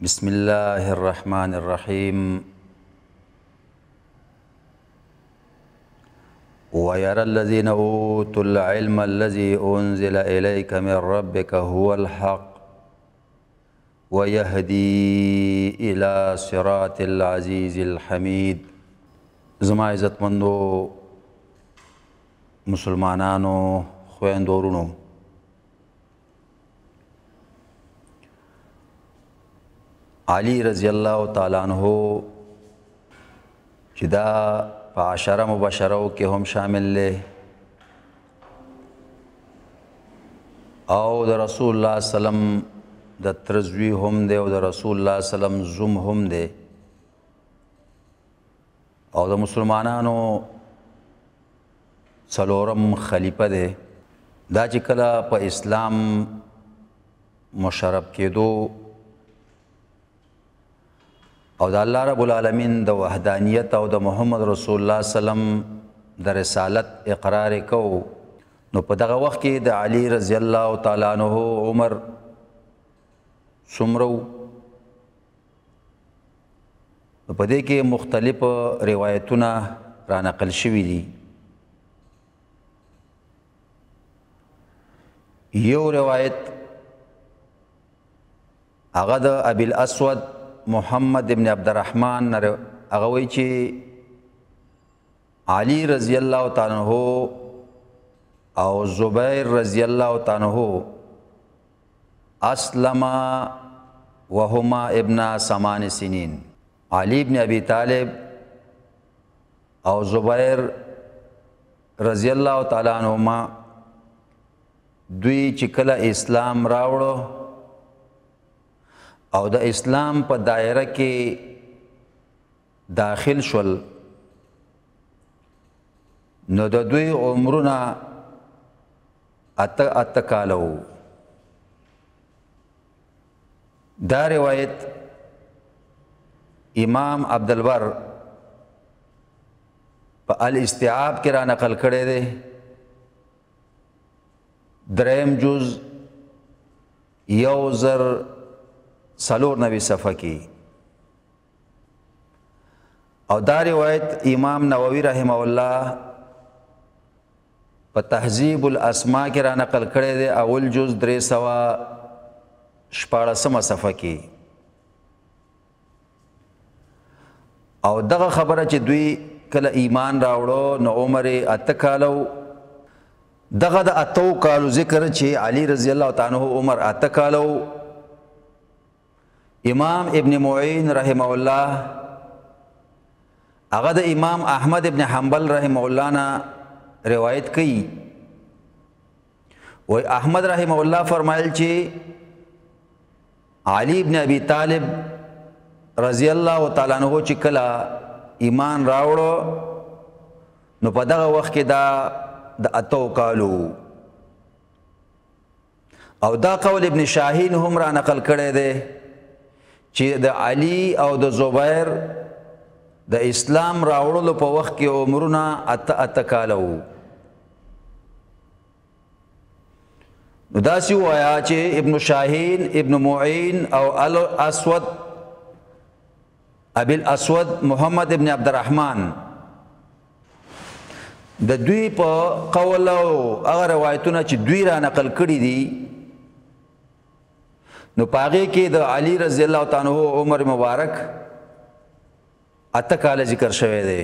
بسم الله الرحمن الرحيم ويرى الذين أوتوا العلم الذي أنزل إليك من ربك هو الحق ويهدي الى صراط العزيز الحميد زما عزت مندو مسلمانانو خوين دورونو علی رضی الله تعالی عنہ چې دا په عشره مبشره کې هم شامل لې او د رسول الله سلام د ترزوی هم دی او د رسول الله سلام زوم هم دی او د مسلمانانو څلورم خلیفہ دی دا چې کله په اسلام مشرب کېدو او د الله رب العالمین د وحدانیت او د محمد رسول الله سلام د رسالت اقرار کو نو په دغه وخت کې د علی رضی الله تعالی عنہ عمر څومره نو په دې کې مختلف روایتونه را نقل شوي دي یو روایت هغه د ابي الاسود محمد ابن عبد الرحمن هغه وی چې علي رضی الله تعالی عنہ او زبیر رضی الله تعالی عنہ اسلم وهما ابن سمان سنین علی ابن ابی طالب او زبیر رضی الله تعالی عنہما دوی چې کله اسلام راوړو او د اسلام په دایره کې داخل شول نو د دوی عمرونه اته اته کاله وو دا روایت امام عبدالبر په الاستيعاب کې را نقل کړی دی دریم جز یو زر سلور نوی صفحه کې او دا روایت امام نووي رحمه الله په تهذیب الاسماء کې را نقل کړی دی اول جز 300 شپاړسمه صفحه کې او دغه خبره چې دوی کله ایمان راوړو نو عمر اته کالو دغه د اتو کالو ذکر چې علی رضی الله تعالی عنہ عمر اته کالو امام ابن معین رحمه الله هغه د امام احمد ابن حنبل رحمه الله نه روایت کوي و احمد رحمه الله فرمایل چې علی ابن ابي طالب رضی الله تعالی عنہ چې کله ایمان راوړو نو په دغه وخت کې دا د اتو کالو او دا قول ابن شاهین هم را نقل کړی دی چې د علی او د زبیر د اسلام راوړلو په وخت کې عمرونه اته اته کاله وو نو داسې وایا چې ابن شاهین ابن معین او الاسود ابي الاسود محمد ابن عبدالرحمن د دوی په قول او هغه روایتونه چې دوی را نقل کړي دي نو پاغه کې د علي رضی الله تعالی عمر مبارک اته کال ذکر شوی دی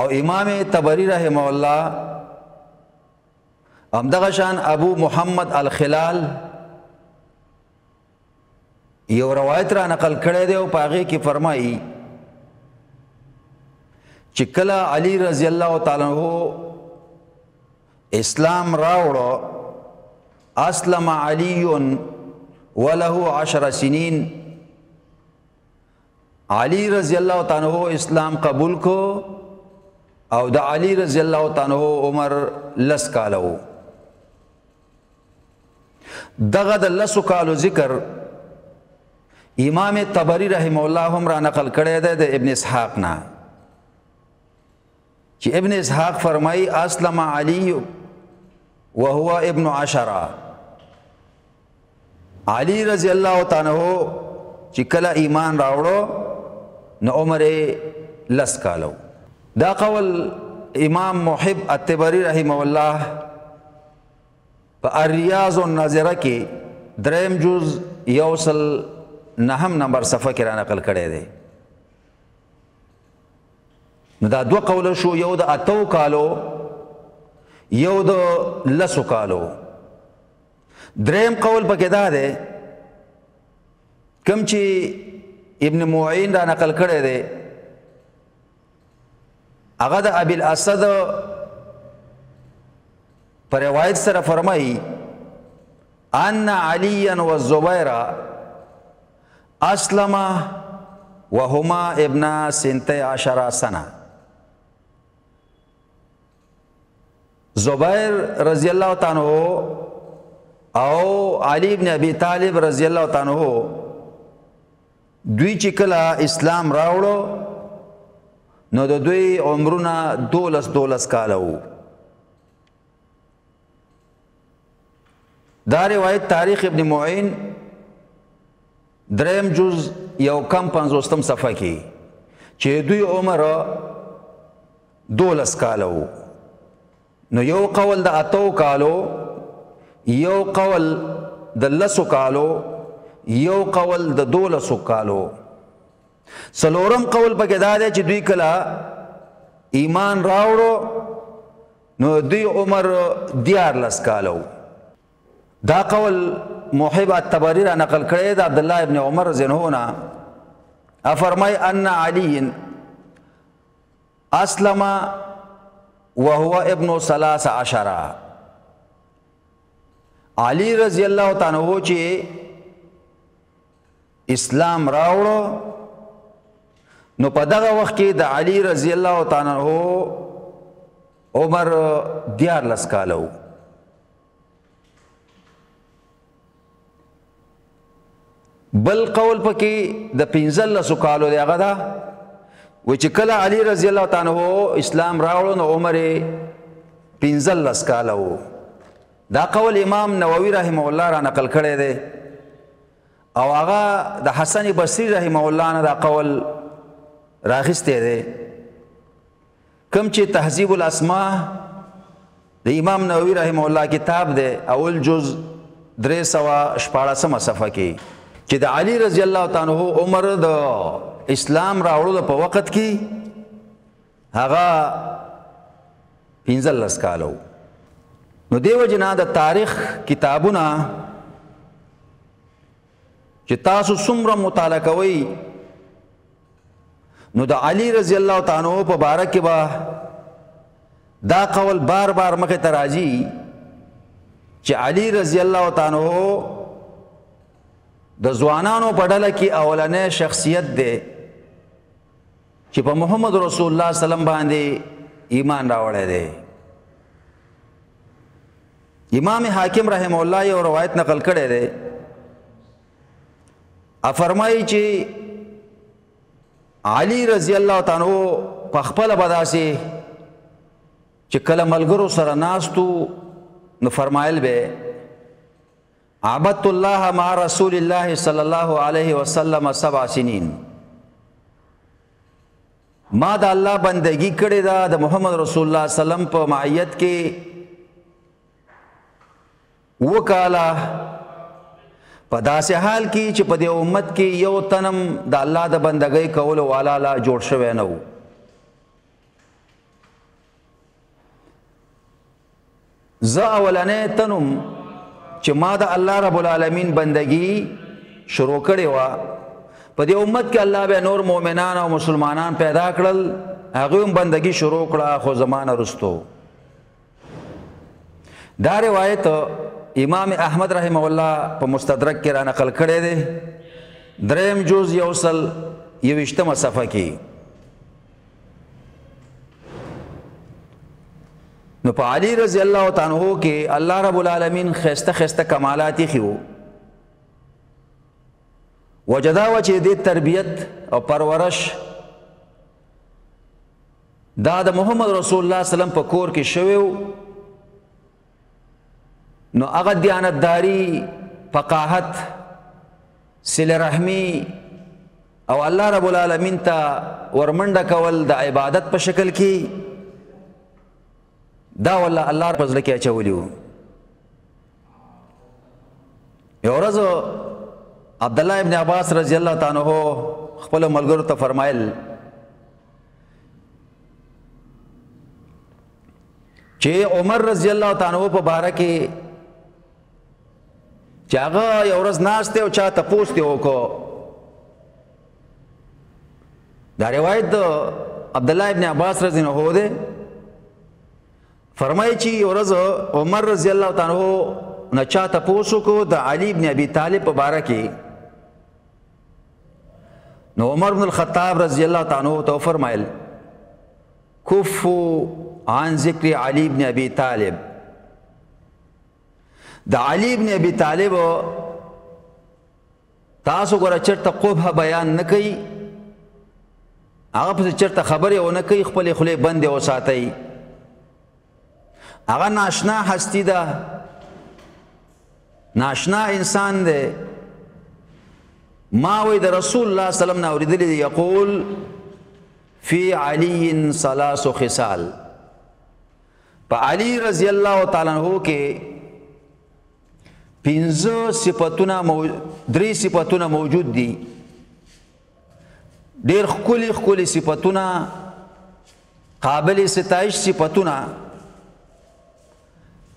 او امام تبری رحم الله هم دغه شان ابو محمد الخلال یو روایت را نقل کړی دی او پاغه کې فرمایي چې کله علی رضی الله تعالی عنہ اسلام راوړو اسلم علی وله 10 سنین علی رضی الله تعالی عنہ اسلام قبول کو او د علی رضی الله تعالی عنہ عمر لس کالو دغه د لس کالو ذکر امام تبری رحم الله هم را نقل کړی دی د ابن اسحاق نه چې ابن اسحاق فرمایي اسلم علی وهو ابن عشره علی رضی الله تعالی عنہ چې کله ایمان راوړو نو عمر لس کالو دا قول امام محب التبری رحمه الله په اریاض الناظره کې دریم جز یوصل نهم نمبر صفحه کې را نقل کړی دی نو دا دوه قوله شو یو د اتو کالو یو د لسو کالو دریم قول پکې دا دی کم چې ابن معین را نقل کړی دی هغه د ابي الاسد پر روایت سره فرمایي ان عليا والزبير اسلم وهما ابنا سنتی عشرا سنه زبیر رضی الله تعالی او علی ابن ابي طالب رضی الله تعالی دوی چې کله اسلام راوړو نو د دوی عمرونه دولس دولس کاله وو دا روایت تاریخ ابن معین دریم جز یو کم پنځوستم صفحه کې چې دوی عمر دولس کال وو نو یو قول د اتو کالو یو قول د لسو کالو یو قول د دولسو کالو څلورم قول پکې دا دی چې دوی کله ایمان راوړو نو دوی عمر دیار لس کالو دا قول محب التبری را نقل کړی دا عبد الله ابن عمر زنهونه افرمای ان علی اسلم وهو ابن 13 علی رضی الله تعالی عنہ چې اسلام راوړو نو په دغه وخت کې د علی رضی الله تعالی عنہ عمر دیار لس کالو بل قول پکې د 15 کالو دی هغه دا و چې کله علی رضی الله تعالی عنہ اسلام راوړو نو عمر 15 کالو دا قول امام نووي رحمه الله را نقل کړی دی او هغه د حسن بصري رحمه الله نه دا قول راغسته دی کم چې تهذیب الاسماء د امام نووي رحمه الله کتاب دی اول جز 314 صفحه کې چې د علي رضی الله تعالی عنہ عمر د اسلام راوړلو په وخت کې هغه پنځلس کاله و نو دیو جنا د تاریخ کتابونه چې تاسو څومره مطالعه کوئ نو د علی رضی الله تعالی عنہ په باره کې با دا قول بار بار مخه تراجی چې علی رضی الله تعالی عنہ د ځوانانو په ډله کې اولنې شخصیت دی چې په محمد رسول الله سلام باندې ایمان راوړی دی امام حاکم رحم الله یو روایت نقل کړی دی ا فرمایي چې علی رضی الله تعالی په خپل بداسي چې کله ملګرو سره ناستو نو فرمایل به عبدت الله مع رسول الله صلی الله علیه وسلم سبع سنین ما د الله بندگی کړې ده د محمد رسول الله سلام په معیت کې وکاله په داسې حال کې چې په دې امت کې یو تنم د الله د بندګۍ کولو والا لا جوړ شوی نه وو زه اولنې تنوم چې ما د الله رب العالمین بندگی شروع کړې و په دې امت کې الله به نور مؤمنان او مسلمانان پیدا کړل هغه هم بندگی شروع کړه خو زمانه رستو دا روایت امام احمد رحم الله په مستدرک کې را نقل کړی دی دریم جز یوصل یوشتمه صفحه کې نو په علی رضی الله تعالی عنہ کې الله رب العالمین خسته خسته کمالات یې خو وجدا و چې د تربیت او پرورش دا د محمد رسول الله سلام په کور کې شوی نو هغه دیانتداری فقاهت سل رحمی او الله رب العالمین ته ورمنډه کول د عبادت په شکل کې دا والله الله په ځل کې اچولیو یو ورځ عبد الله ابن عباس رضی الله تعالی عنہ خپل ملګرو ته فرمایل چې عمر رضی الله تعالی عنہ په باره کې چې هغه یو ورځ ناشته او چا تپوس ته وکړو دا روایت د عبد الله ابن عباس رضی الله عنه ده فرمایي چې یو ورځ عمر رضی الله تعالی عنہ نه چا تپوس وکړو د علی ابن ابي طالب په باره کې نو عمر بن الخطاب رضی الله تعالی عنہ تو فرمایل کفو عن ذکر علی ابن ابي طالب د علی ابن ابي طالب تاسو ګره چرته قبه بیان نه کوي هغه په چرته خبره ونه کوي خپل خله بند او ساتي هغه ناشنا هستی ده ناشنا انسان دی ما وې د رسول الله صلی الله علیه وسلم نه اوریدلې یقول فی علی ثلاث خصال په علی رضی الله تعالی عنہ کې پنځه صفاتونه مو درې صفاتونه موجود دي ډېر خولي خولي صفاتونه قابل ستایش صفاتونه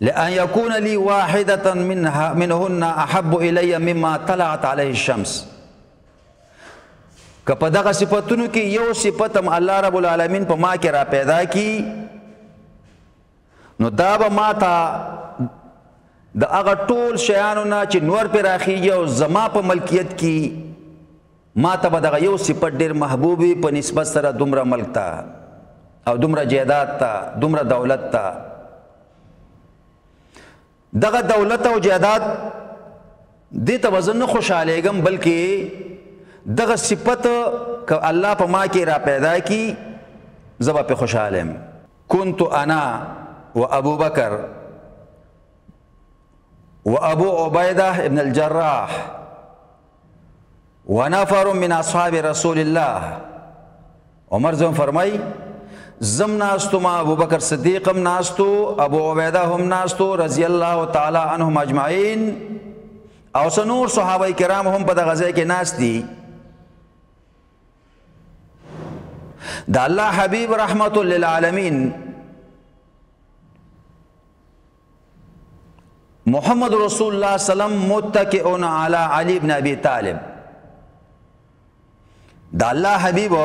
لأن يكون لي واحدة منها منهن أحب إلي مما طلعت عليه الشمس که په دغه صفاتونو کې یو صفت هم الله رب العالمین په ما کې را پیدا کی نو دا به ما ته د هغه ټول شیانو نه چې نور پر راخیږي او زما په ملکیت کې ما ته به دغه یو صفت ډیر محبوب وي په نسبت سره دومره ملک ته او دومره جیدات ته دومره دولت ته دغه دولت او جیداد دې ته وزن نه خوشالېږم بلکې دغه صفت ک الله په ما کې را پیدا کی زبا په خوشالم كنت انا وابو بکر وابو عبیده ابن الجراح ونفر من اصحاب رسول الله عمر زم فرمای زم ناستو ما ابو بکر صدیق هم ناستو ابو عبیده هم ناستو رضی الله تعالی عنهم اجمعین او سنور صحابه کرام هم په دغه ځای کې ناست دي د الله حبیب رحمت للعالمین محمد رسول الله سلام متکئون علی علی ابن ابي طالب دا الله حبيب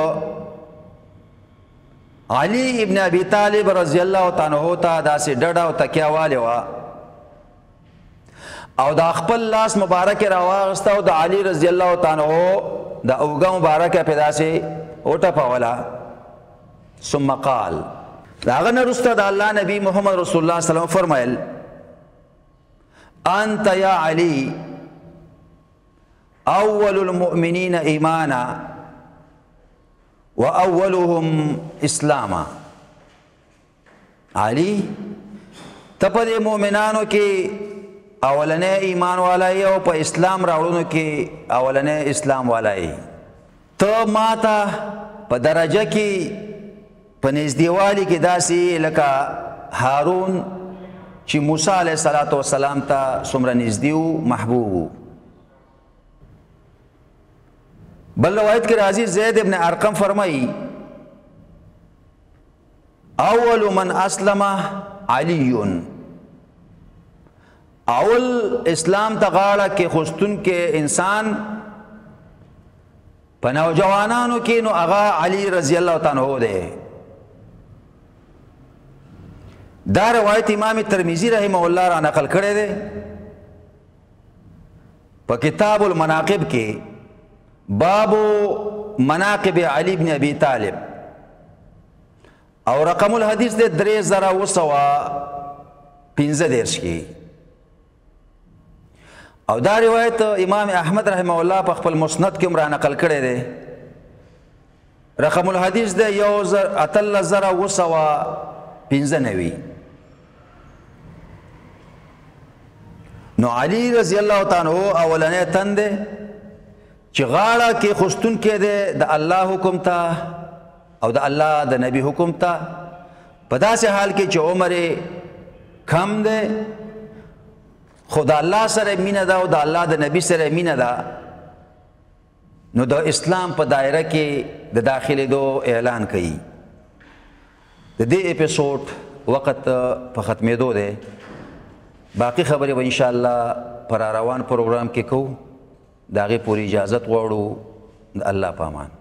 علی ابن ابي طالب رضی الله تعالی عنہ ته داسې ډډه او تکیا والي وا او دا خپل لاس مبارک راوغسته او د علی رضی الله تعالی عنہ د اوګه مبارکه پیدا سي او ټپولا ثم قال داغه نه رسته د الله نبی محمد رسول الله صلی الله علیه وسلم فرمایل انت یا علی اول المؤمنین ایمانا واولهم اسلاما علی ته په دې مؤمنانو کې اولنې ایمان والای او په اسلام راوړونو کې اولنې اسلام والای ته ماته په درجه کې په نږدېوالي کې داسې لکه هارون چې موسی علیه صلوات و سلام ته څومره نږدې وو محبوب وو بل روایت کې راځي زید ابن ارقم فرمایي اول من اسلم علی اول اسلام ته غاړه کې خوستون کې انسان په نوجوانانو کې نو هغه علی رضی الله تعالی عنہ دی دا روایت امام ترمذی رحمه الله را نقل کړی دی په کتاب المناقب کې باب مناقب علی ابن ابي طالب او رقم الحديث د 3015 کې او دا روایت امام احمد رحمه الله په خپل مسند کې عمره نقل کړی دی رقم الحدیث ده یو زر اتل زر و سوا پنځنوي نو علی رضی الله تعالی اولنې تند چې غاړه کې خوستون کې ده د الله حکم ته او د الله د نبی حکم ته په داسې حال کې چې عمر کم ده خدا الله سره مینه ده او د الله د نبی سره مینه ده نو د اسلام په دایره کې د داخلي دو اعلان کوي د دې اپیسوډ وخت په ختمېدو دی باقی خبرې به ان شاء الله پر روان پروګرام کې کوو داغه پوری اجازه غواړو الله پامان